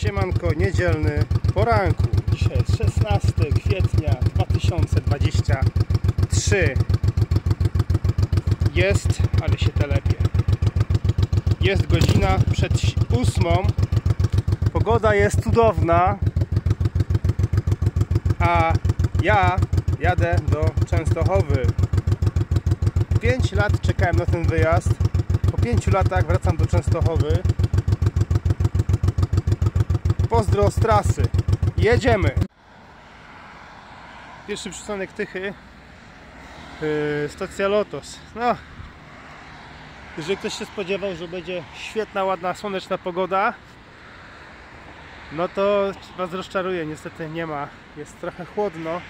Siemanko, niedzielny poranku. Dzisiaj jest 16 kwietnia 2023. Jest, ale się telepie. Jest godzina przed ósmą. Pogoda jest cudowna. A ja jadę do Częstochowy. 5 lat czekałem na ten wyjazd. Po 5 latach wracam do Częstochowy. Pozdro z trasy. Jedziemy. Pierwszy przystanek Tychy. Yy, stacja Lotos. No. Jeżeli ktoś się spodziewał, że będzie świetna, ładna, słoneczna pogoda, no to Was rozczaruje. Niestety nie ma. Jest trochę chłodno.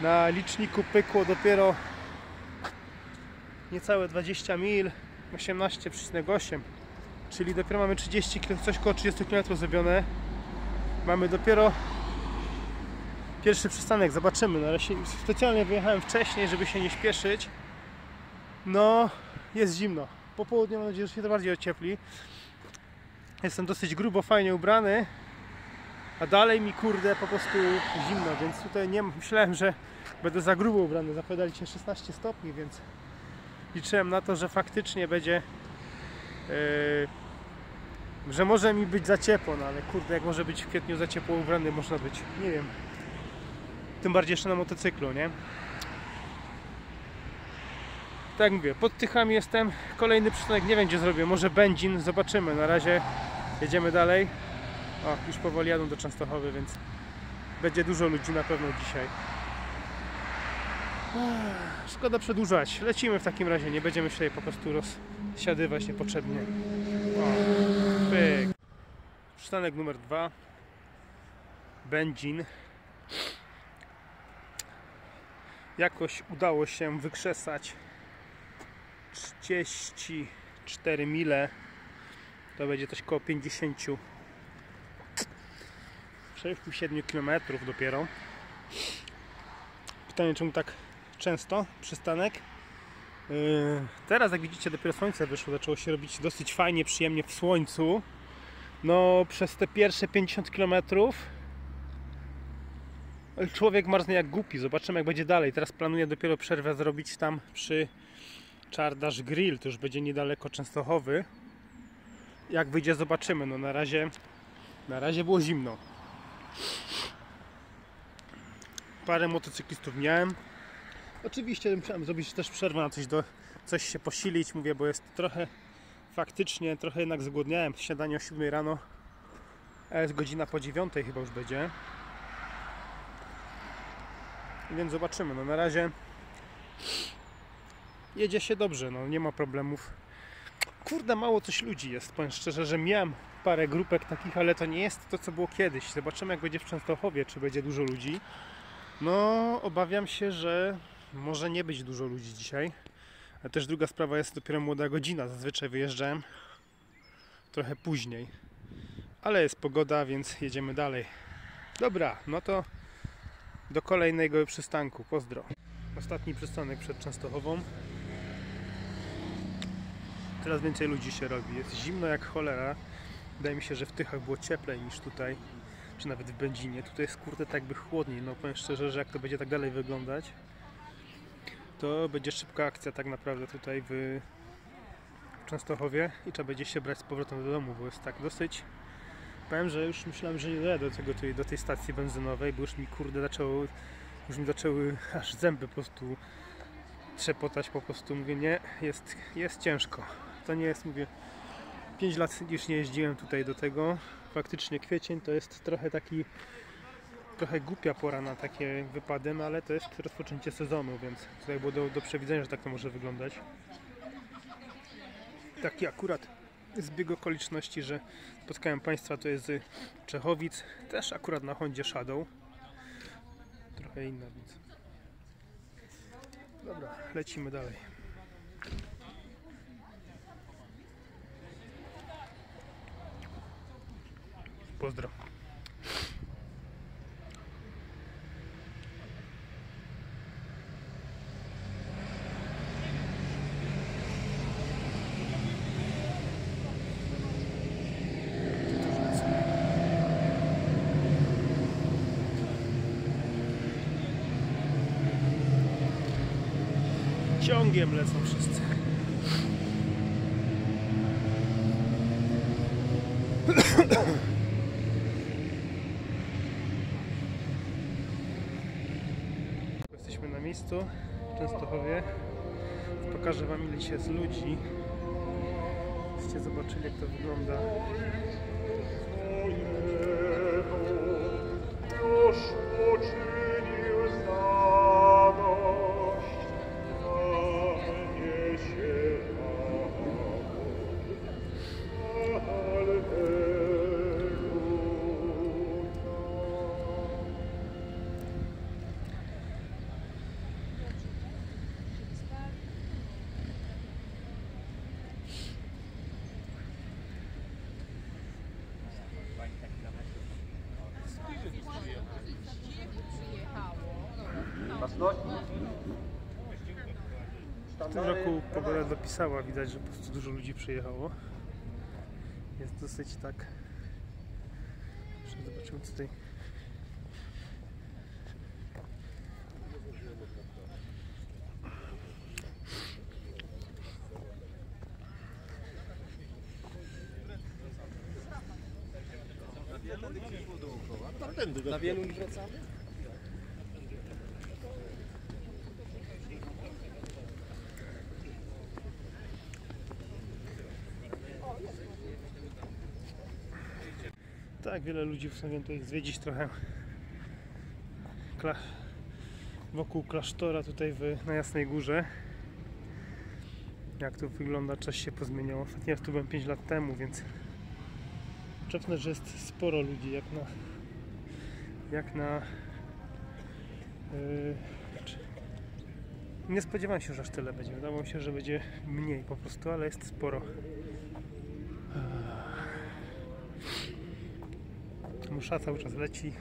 Na liczniku pykło dopiero niecałe 20 mil. 18,8 czyli dopiero mamy 30 km, coś koło 30 km zrobione mamy dopiero pierwszy przystanek, zobaczymy. No, ale się, specjalnie wyjechałem wcześniej, żeby się nie śpieszyć. No jest zimno. Po południu mam nadzieję, że się to bardziej ociepli. Jestem dosyć grubo, fajnie ubrany a dalej mi kurde po prostu zimno, więc tutaj nie myślałem, że będę za grubo ubrany, zapowiadali się 16 stopni, więc liczyłem na to, że faktycznie będzie yy, że może mi być za ciepło, no ale kurde, jak może być w kwietniu za ciepło ubrany można być, nie wiem tym bardziej jeszcze na motocyklu, nie? Tak mówię, pod Tychami jestem, kolejny przystanek, nie wiem gdzie zrobię, może Będzin, zobaczymy, na razie jedziemy dalej o, już powoli jadą do Częstochowy, więc będzie dużo ludzi na pewno dzisiaj Szkoda przedłużać. Lecimy w takim razie. Nie będziemy się po prostu rozsiadywać niepotrzebnie. Przystanek numer dwa. Będzin. Jakoś udało się wykrzesać 34 mile. To będzie coś koło 50 6-7 km dopiero. Pytanie czemu tak często przystanek. Yy, teraz jak widzicie dopiero słońce wyszło, zaczęło się robić dosyć fajnie, przyjemnie w słońcu. No przez te pierwsze 50 km człowiek marznie jak głupi. Zobaczymy jak będzie dalej. Teraz planuję dopiero przerwę zrobić tam przy Czardasz Grill. To już będzie niedaleko Częstochowy. Jak wyjdzie zobaczymy. No na razie na razie było zimno. Parę motocyklistów miałem. Oczywiście musiałem zrobić też przerwę na coś, do, coś się posilić, mówię, bo jest trochę faktycznie, trochę jednak zgłodniałem. Śniadanie o 7 rano, a jest godzina po 9 chyba już będzie. Więc zobaczymy. No na razie jedzie się dobrze, no nie ma problemów. Kurde, mało coś ludzi jest, powiem szczerze, że miałem parę grupek takich, ale to nie jest to, co było kiedyś. Zobaczymy, jak będzie w Częstochowie, czy będzie dużo ludzi. No, obawiam się, że może nie być dużo ludzi dzisiaj. A też druga sprawa jest dopiero młoda godzina. Zazwyczaj wyjeżdżałem trochę później. Ale jest pogoda, więc jedziemy dalej. Dobra, no to do kolejnego przystanku. Pozdro. Ostatni przystanek przed Częstochową. Teraz więcej ludzi się robi. Jest zimno jak cholera. Wydaje mi się, że w Tychach było cieplej niż tutaj czy nawet w Będzinie. Tutaj jest kurde tak by chłodniej. No powiem szczerze, że jak to będzie tak dalej wyglądać, to będzie szybka akcja tak naprawdę tutaj w Częstochowie i trzeba będzie się brać z powrotem do domu, bo jest tak dosyć. Powiem, że już myślałem, że nie dojadę do, tego, tutaj, do tej stacji benzynowej, bo już mi kurde zaczęło już mi zaczęły aż zęby po prostu trzepotać po prostu, mówię nie, jest, jest ciężko. To nie jest, mówię 5 lat już nie jeździłem tutaj do tego. Faktycznie kwiecień to jest trochę taki trochę głupia pora na takie wypady, no ale to jest rozpoczęcie sezonu, więc tutaj było do, do przewidzenia, że tak to może wyglądać. Taki akurat zbieg okoliczności, że spotkałem Państwa, to jest z Czechowic, też akurat na Hondzie Shadow. Trochę inna, więc... Dobra, lecimy dalej. Pozdro. Ciągiem lecą wszyscy. Jesteśmy na miejscu w Częstochowie. Pokażę Wam ile dzisiaj jest ludzi. Żebyście zobaczyli jak to wygląda. Już uczynił tym roku pogoda dopisała, widać, że po prostu dużo ludzi przyjechało. Jest dosyć tak. Zobaczymy tutaj. Na wielu nie wracamy? Tak, wiele ludzi postanowiło tutaj zwiedzić trochę wokół klasztora tutaj w, na Jasnej Górze. Jak to wygląda, czas się pozmieniał. Ostatni raz tu byłem 5 lat temu, więc czepnę, że jest sporo ludzi, jak na jak na yy, nie spodziewałem się, że aż tyle będzie. Wydawało mi się, że będzie mniej po prostu, ale jest sporo. Musza cały czas leci.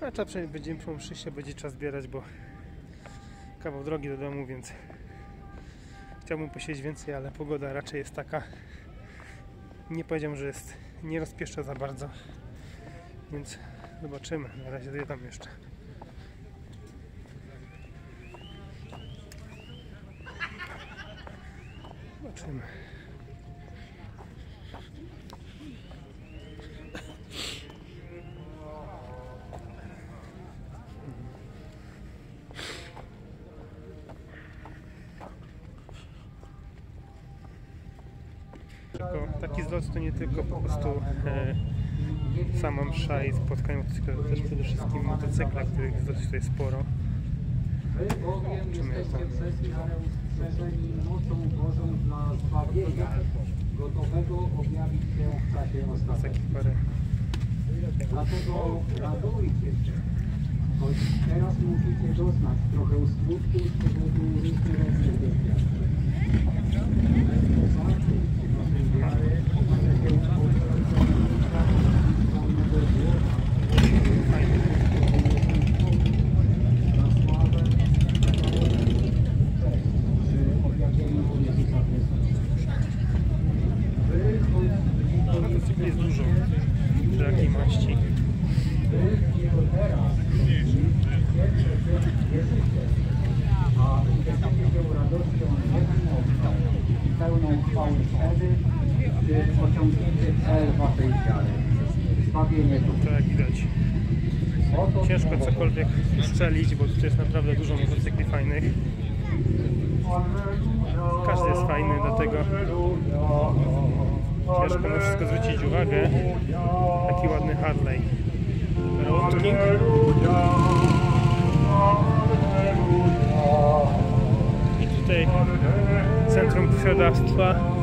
A trzeba przynajmniej będziemy po mszy się będzie czas zbierać, bo kawał drogi do domu, więc chciałbym posiedzieć więcej, ale pogoda raczej jest taka. Nie powiedziałem, że jest nie rozpieszcza za bardzo. Więc zobaczymy. Na razie dojedę jeszcze. Zobaczymy. Tylko taki zlot to nie tylko po prostu e, sama msza i spotkanie motocykla, to też przede wszystkim motocykla, których dosyć tutaj sporo. Jest jesteście to? gotowego objawić się w czasie ostatnim. Dlatego radujcie się, choć teraz musicie doznać trochę skutku z powodu różnych doświadczeń. Widać. Ciężko cokolwiek strzelić, bo tutaj jest naprawdę dużo motocykli fajnych. Każdy jest fajny, dlatego ciężko na wszystko zwrócić uwagę. Taki ładny Harley. Road King. I tutaj centrum krwiodawstwa.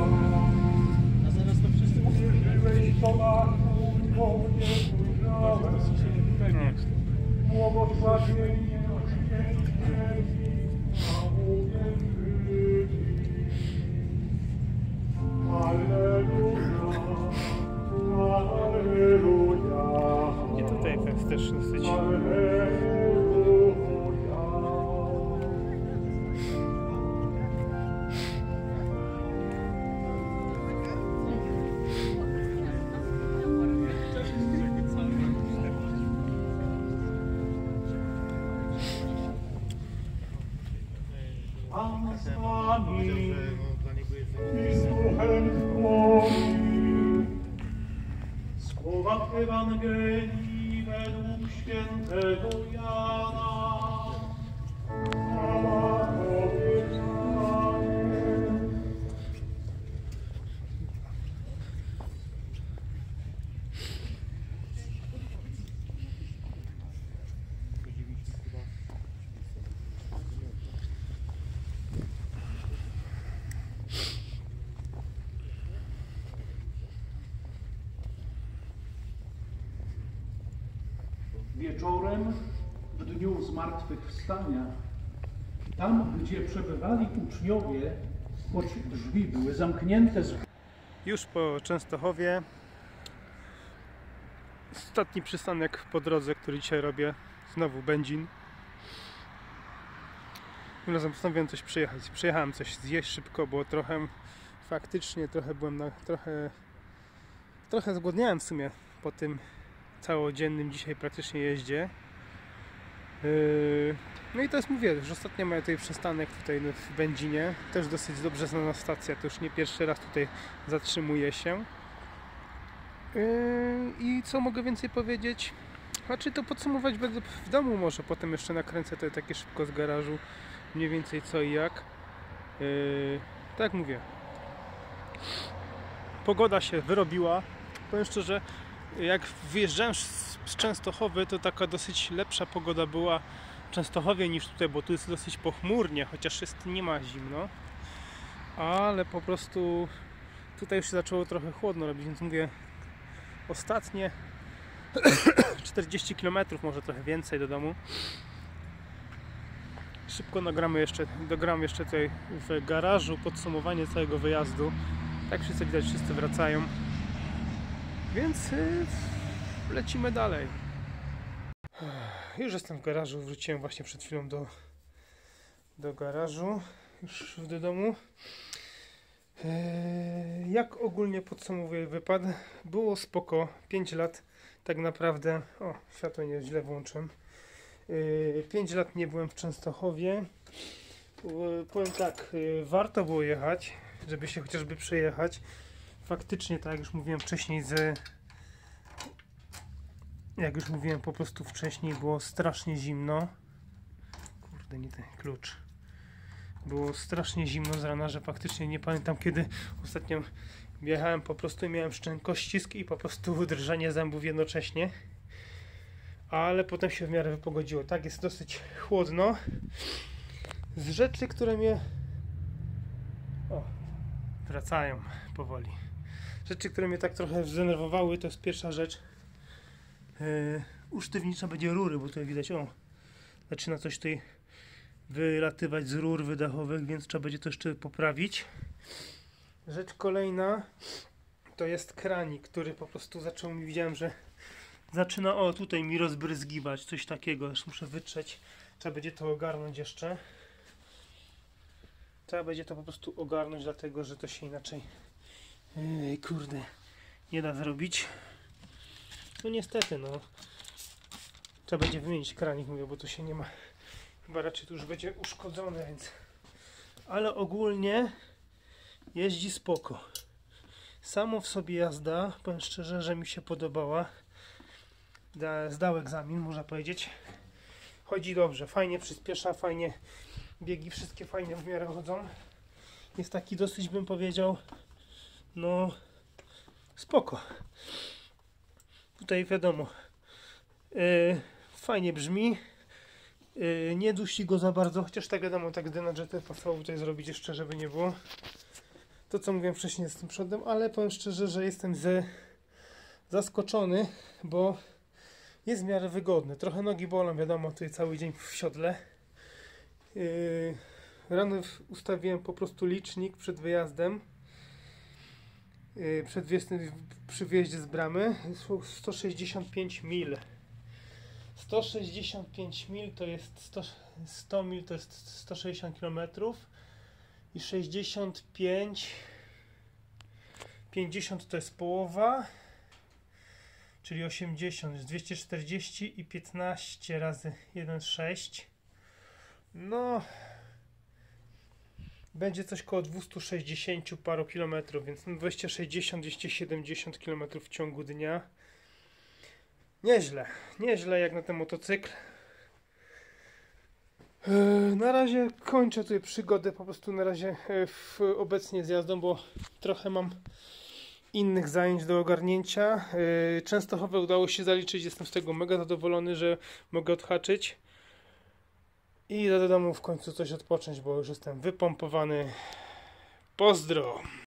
Dosyć świętego ja. Wieczorem, w dniu zmartwychwstania, tam, gdzie przebywali uczniowie, choć drzwi były zamknięte z Już po Częstochowie. Ostatni przystanek po drodze, który dzisiaj robię. Znowu Będzin. Tym razem postanowiłem coś przyjechać. Przyjechałem coś zjeść szybko, bo trochę faktycznie trochę byłem na, trochę trochę zgłodniałem w sumie po tym całodziennym dzisiaj praktycznie jeździe. Yy, No i to jest mówię, już ostatnio miałem tutaj przystanek tutaj w Będzinie. Też dosyć dobrze znana stacja, to już nie pierwszy raz tutaj zatrzymuję się. Yy, I co mogę więcej powiedzieć? A czy to podsumować będę w domu może, potem jeszcze nakręcę to takie szybko z garażu, mniej więcej co i jak. Yy, tak mówię. Pogoda się wyrobiła. Powiem szczerze, jak wyjeżdżałem z Częstochowy, to taka dosyć lepsza pogoda była w Częstochowie niż tutaj, bo tu jest dosyć pochmurnie, chociaż jest, nie ma zimno. Ale po prostu tutaj już się zaczęło trochę chłodno robić, więc mówię, ostatnie 40 km, może trochę więcej do domu. Szybko nagramy jeszcze, dogram jeszcze tutaj w garażu podsumowanie całego wyjazdu. Tak wszyscy widać, wszyscy wracają. Więc yy, lecimy dalej. Już jestem w garażu, wróciłem właśnie przed chwilą do, do garażu, już do domu. Eee, Jak ogólnie podsumowuję wypad? Było spoko, 5 lat tak naprawdę. O, światło nie źle włączę. 5 lat nie byłem w Częstochowie. E, Powiem tak, e, warto było jechać, żeby się chociażby przejechać. Faktycznie, tak jak już mówiłem wcześniej, z jak już mówiłem po prostu wcześniej, było strasznie zimno. Kurde, nie ten klucz. Było strasznie zimno z rana, że faktycznie nie pamiętam kiedy ostatnio jechałem po prostu i miałem szczękościsk i po prostu drżenie zębów jednocześnie. Ale potem się w miarę wypogodziło. Tak, jest dosyć chłodno. Z rzeczy, które mnie... O, wracają powoli. Rzeczy, które mnie tak trochę zdenerwowały, to jest pierwsza rzecz. Yy, usztywnicza będzie rury, bo tutaj widać, o, zaczyna coś tutaj wylatywać z rur wydechowych, więc trzeba będzie to jeszcze poprawić. Rzecz kolejna to jest kranik, który po prostu zaczął mi, widziałem, że zaczyna, o tutaj mi rozbryzgiwać, coś takiego, już muszę wytrzeć, trzeba będzie to ogarnąć jeszcze. Trzeba będzie to po prostu ogarnąć, dlatego że to się inaczej, yy, kurde, nie da zrobić. No niestety, no. Trzeba będzie wymienić kranik, mówię, bo to się nie ma. Chyba raczej to już będzie uszkodzone, więc. Ale ogólnie jeździ spoko. Samo w sobie jazda, powiem szczerze, że mi się podobała. Da, zdał egzamin, można powiedzieć. Chodzi dobrze, fajnie przyspiesza, fajnie biegi wszystkie fajnie w miarę chodzą. Jest taki dosyć, bym powiedział, no spoko tutaj wiadomo, yy, fajnie brzmi, yy, nie dusi go za bardzo, chociaż tak wiadomo, tak Dynajetę pasowało tutaj zrobić jeszcze, żeby nie było. To co mówiłem wcześniej z tym przodem, ale powiem szczerze, że jestem z, zaskoczony, bo jest w miarę wygodny. Trochę nogi bolą, wiadomo, tutaj cały dzień w siodle. Yy, rano ustawiłem po prostu licznik przed wyjazdem yy, przed wjezdem, przy wyjeździe z bramy jest 165 mil. 165 mil to jest 100, 100 mil to jest 160 km i 65 50 to jest połowa czyli 80 jest 240 i 15 razy 1,6 no będzie coś koło 260 paru kilometrów, więc no 260-270 kilometrów w ciągu dnia. Nieźle, nieźle jak na ten motocykl. E, Na razie kończę tutaj przygodę po prostu na razie e, w, obecnie z jazdą, bo trochę mam innych zajęć do ogarnięcia. E, Częstochowę udało się zaliczyć, jestem z tego mega zadowolony, że mogę odhaczyć. I do domu w końcu coś odpocząć, bo już jestem wypompowany. Pozdro!